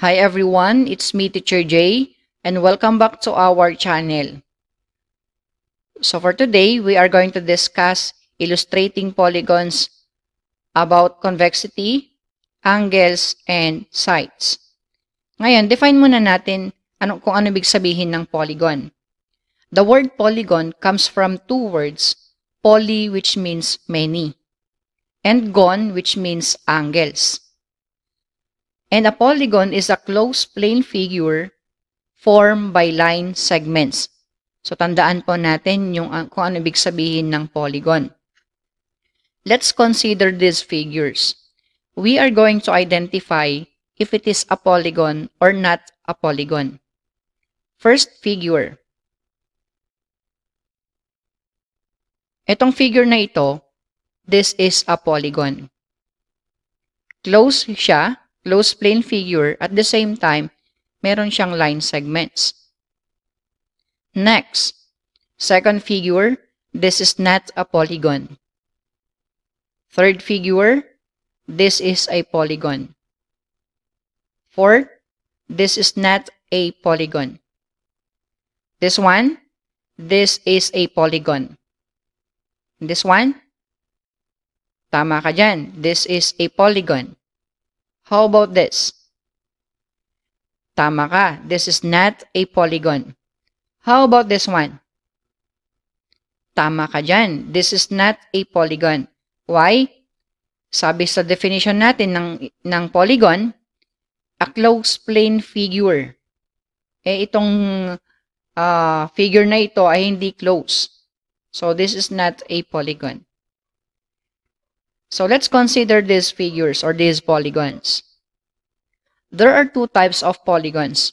Hi everyone, it's me Teacher J and welcome back to our channel. So for today, we are going to discuss illustrating polygons about convexity, angles, and sides. Ngayon, define muna natin ano, kung ano ibig sabihin ng polygon. The word polygon comes from two words, poly which means many, and gon which means angles. And a polygon is a closed plane figure formed by line segments. So tandaan po natin yung uh, kung ano ibig sabihin ng polygon. Let's consider these figures. We are going to identify if it is a polygon or not a polygon. First figure. Itong figure na ito, this is a polygon. Close siya close plane figure, at the same time, meron siyang line segments. Next, second figure, this is not a polygon. Third figure, this is a polygon. Fourth, this is not a polygon. This one, this is a polygon. This one, tama ka dyan. This is a polygon. How about this? Tama ka. This is not a polygon. How about this one? Tama ka dyan. This is not a polygon. Why? Sabi sa definition natin ng, ng polygon, a closed plane figure. Eh, itong uh, figure na ito ay hindi close. So, this is not a polygon. So let's consider these figures or these polygons. There are two types of polygons.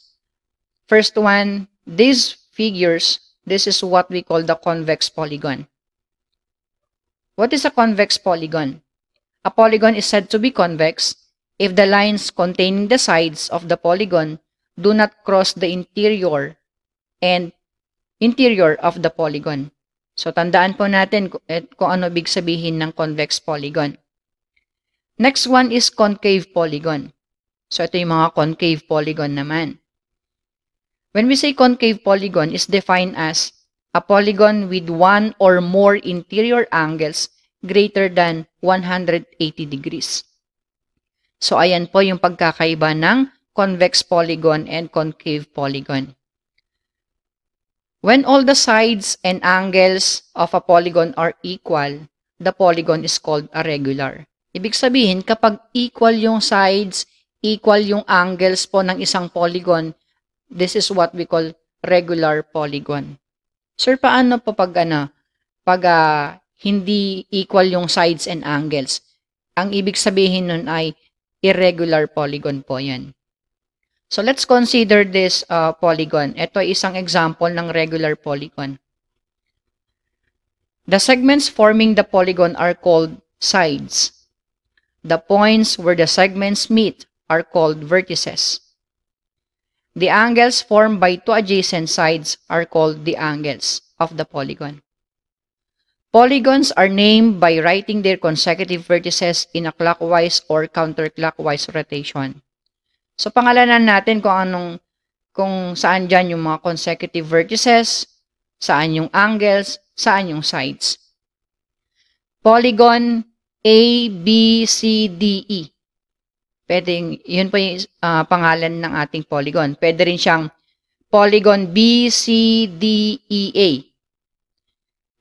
First one, these figures, this is what we call the convex polygon. What is a convex polygon? A polygon is said to be convex if the lines containing the sides of the polygon do not cross the interior and interior of the polygon. So, tandaan po natin eh, kung ano big sabihin ng convex polygon. Next one is concave polygon. So, ito yung mga concave polygon naman. When we say concave polygon is defined as a polygon with one or more interior angles greater than 180 degrees. So, ayan po yung pagkakaiba ng convex polygon and concave polygon. When all the sides and angles of a polygon are equal, the polygon is called a regular. Ibig sabihin, kapag equal yung sides, equal yung angles po ng isang polygon, this is what we call regular polygon. Sir, paano po pag ano, pag uh, hindi equal yung sides and angles? Ang ibig sabihin nun ay irregular polygon po yan. So let's consider this uh, polygon. Ito ay isang example ng regular polygon. The segments forming the polygon are called sides. The points where the segments meet are called vertices. The angles formed by two adjacent sides are called the angles of the polygon. Polygons are named by writing their consecutive vertices in a clockwise or counterclockwise rotation. So, pangalanan natin kung anong, kung saan dyan yung mga consecutive vertices, saan yung angles, saan yung sides. Polygon A, B, C, D, E. Pwede, yun po yung uh, pangalan ng ating polygon. Pwede rin siyang polygon B, C, D, E, A.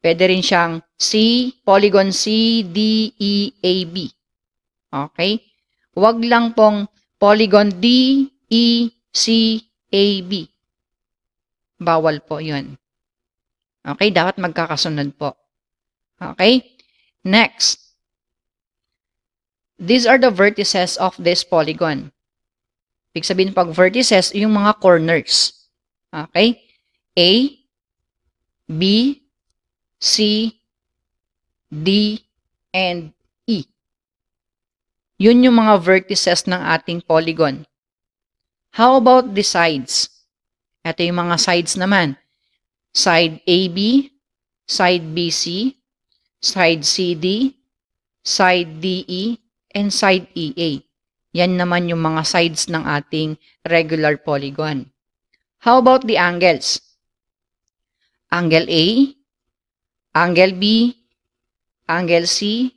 Pwede rin siyang C, polygon C, D, E, A, B. Okay? Huwag lang pong Polygon D, E, C, A, B. Bawal po yun. Okay, dapat magkakasunod po. Okay? Next. These are the vertices of this polygon. Ibig sabihin pag vertices, yung mga corners. Okay? A, B, C, D, and yun yung mga vertices ng ating polygon. How about the sides? Ito yung mga sides naman. Side AB, side BC, side CD, side DE, and side EA. Yan naman yung mga sides ng ating regular polygon. How about the angles? Angle A, angle B, angle C,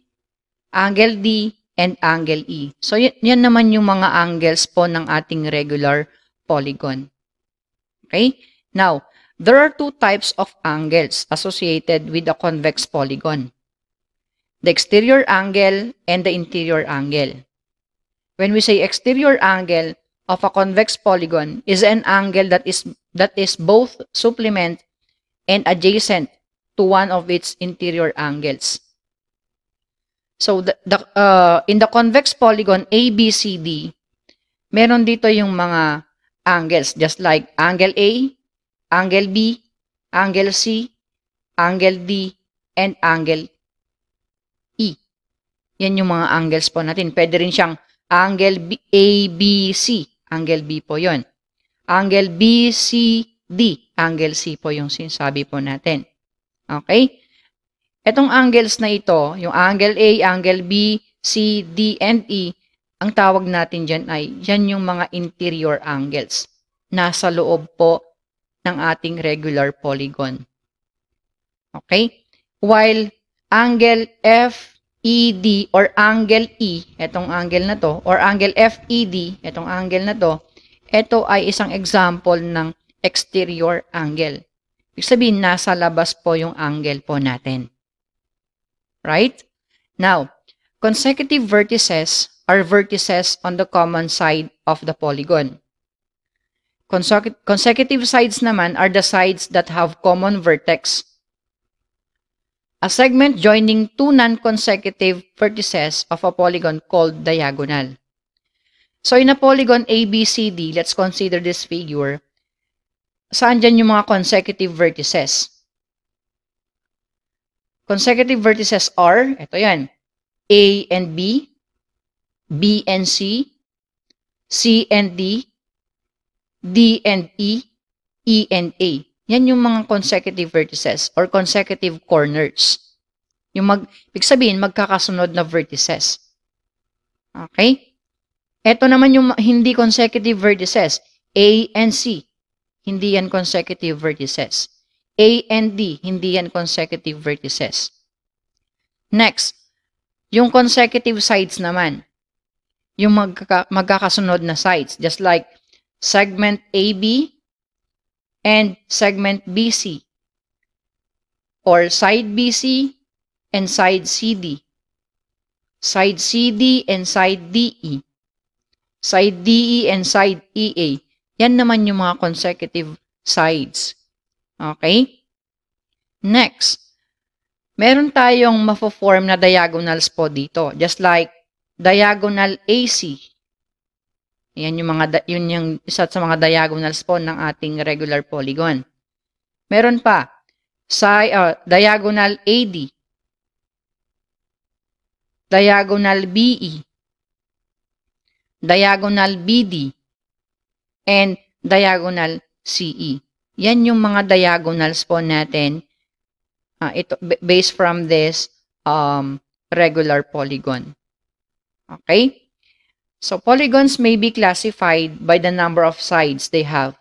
angle D, and angle E. So, yan, naman yung mga angles po ng ating regular polygon. Okay? Now, there are two types of angles associated with a convex polygon. The exterior angle and the interior angle. When we say exterior angle of a convex polygon is an angle that is that is both supplement and adjacent to one of its interior angles. So, the, the, uh, in the convex polygon ABCD, meron dito yung mga angles, just like angle A, angle B, angle C, angle D, and angle E. Yan yung mga angles po natin. Pwede rin siyang angle B, A, B, C. Angle B po yon. Angle B, C, D. Angle C po yung sinasabi po natin. Okay? Etong angles na ito, yung angle A, angle B, C, D, and E, ang tawag natin dyan ay, yan yung mga interior angles. Nasa loob po ng ating regular polygon. Okay? While angle FED or angle E, etong angle na to, or angle FED, etong angle na to, ito ay isang example ng exterior angle. Ibig sabihin, nasa labas po yung angle po natin. Right? Now, consecutive vertices are vertices on the common side of the polygon. Consecu consecutive sides naman are the sides that have common vertex. A segment joining two non-consecutive vertices of a polygon called diagonal. So in a polygon ABCD, let's consider this figure. Saan dyan yung mga consecutive vertices? Consecutive vertices are, ito yan, A and B, B and C, C and D, D and E, E and A. Yan yung mga consecutive vertices or consecutive corners. Yung mag, ibig sabihin, magkakasunod na vertices. Okay? Ito naman yung hindi consecutive vertices, A and C. Hindi yan consecutive vertices. A and D, hindi yan consecutive vertices. Next, yung consecutive sides naman. Yung magkaka magkakasunod na sides, just like segment AB and segment BC or side BC and side CD. Side CD and side DE. Side DE and side EA. Yan naman yung mga consecutive sides. Okay? Next, meron tayong mafo-form na diagonals po dito. Just like diagonal AC. Yan yung mga yun yung isa sa mga diagonals po ng ating regular polygon. Meron pa sa uh, diagonal AD. Diagonal BE. Diagonal BD and diagonal CE. Yan yung mga diagonals po natin uh, ito, based from this um, regular polygon. Okay? So polygons may be classified by the number of sides they have.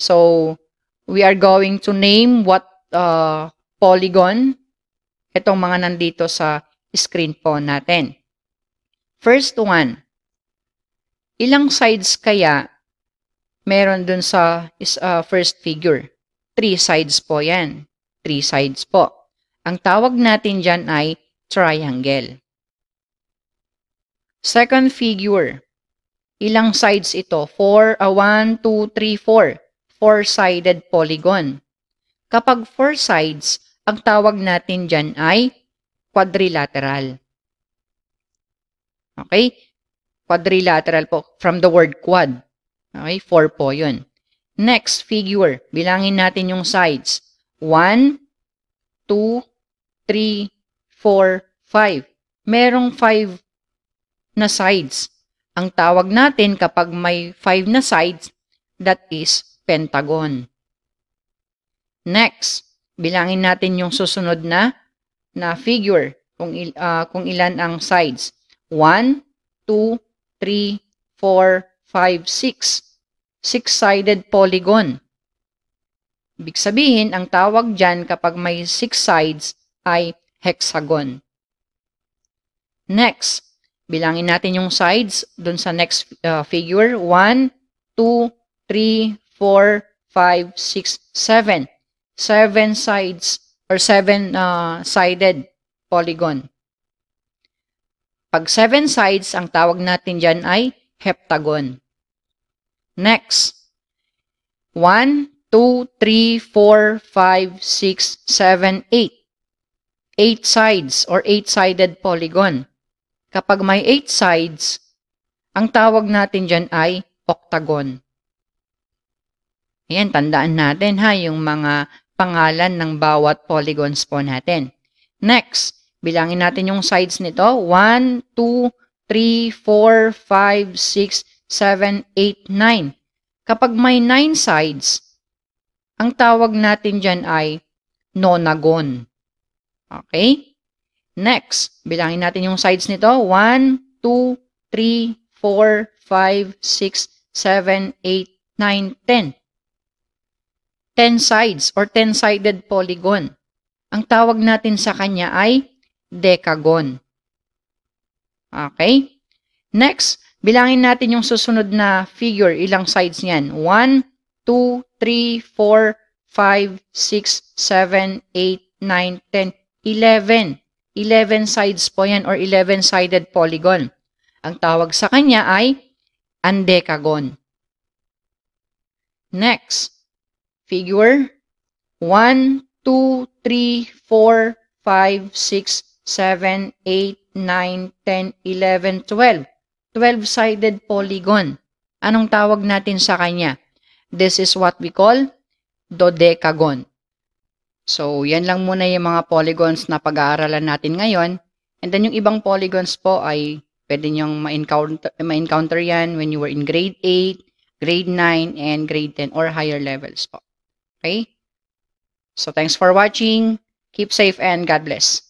So we are going to name what uh, polygon itong mga nandito sa screen po natin. First one, ilang sides kaya meron dun sa is, uh, first figure. Three sides po yan. Three sides po. Ang tawag natin dyan ay triangle. Second figure. Ilang sides ito? 4, uh, 1, 2, 3, 4. Four-sided polygon. Kapag four sides, ang tawag natin dyan ay quadrilateral. Okay? Quadrilateral po from the word quad. Okay, 4 po yun. Next figure, bilangin natin yung sides. 1, 2, 3, 4, 5. Merong 5 na sides. Ang tawag natin kapag may 5 na sides, that is pentagon. Next, bilangin natin yung susunod na na figure kung il, uh, kung ilan ang sides. 1, 2, 3, 4, 5, 6. Six-sided polygon. Ibig sabihin, ang tawag dyan kapag may six sides ay hexagon. Next, bilangin natin yung sides dun sa next uh, figure. 1, 2, 3, 4, 5, 6, 7. Seven sides or seven uh, sided polygon. Pag seven sides, ang tawag natin dyan ay heptagon. Next, 1, 2, 3, 4, 5, 6, 7, 8. 8 sides or 8-sided polygon. Kapag may 8 sides, ang tawag natin dyan ay octagon. Ayan, tandaan natin ha, yung mga pangalan ng bawat polygons po natin. Next, bilangin natin yung sides nito. 1, 2, 3, 4, 5, 6, 7, 8, 9. Kapag may 9 sides, ang tawag natin dyan ay nonagon. Okay? Next, bilangin natin yung sides nito. 1, 2, 3, 4, 5, 6, 7, 8, 9, 10. 10 sides or 10-sided polygon. Ang tawag natin sa kanya ay decagon. Okay? Next, bilangin natin yung susunod na figure. Ilang sides niyan? 1, 2, 3, 4, 5, 6, 7, 8, 9, 10, 11. 11 sides po yan or 11-sided polygon. Ang tawag sa kanya ay andecagon. Next, figure 1, 2, 3, 4, 5, 6, 7, 8, 9, 10, 11, 12. 12-sided polygon. Anong tawag natin sa kanya? This is what we call dodecagon. So, yan lang muna yung mga polygons na pag-aaralan natin ngayon. And then yung ibang polygons po ay pwede nyong ma-encounter, ma-encounter yan when you were in grade 8, grade 9, and grade 10 or higher levels po. Okay? So, thanks for watching. Keep safe and God bless.